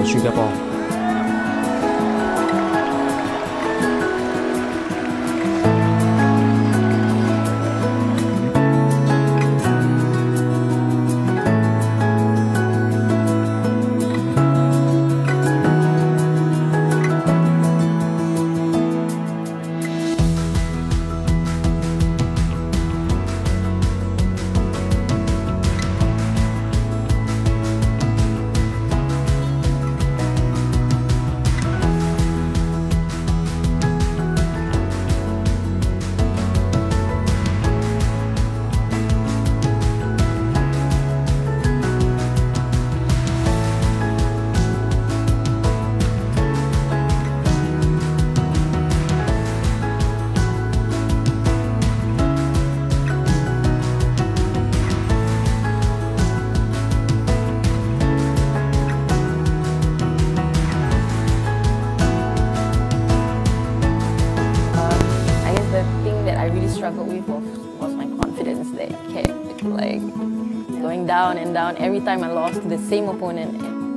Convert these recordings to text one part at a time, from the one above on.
我输给爸 was my confidence that kept like going down and down every time I lost to the same opponent.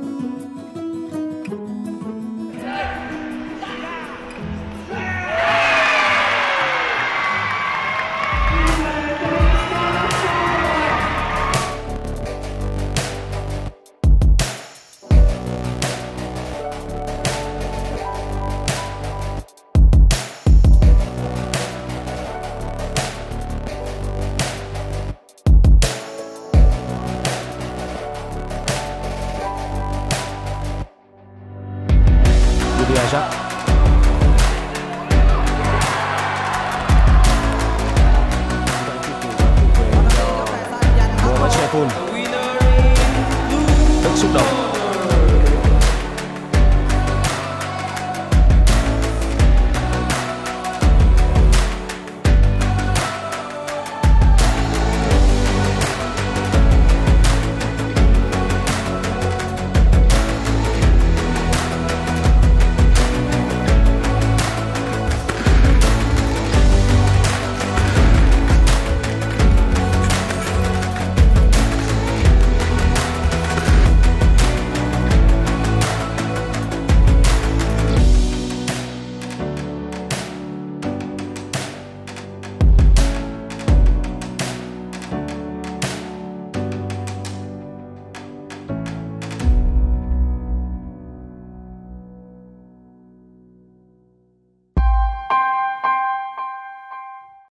Budi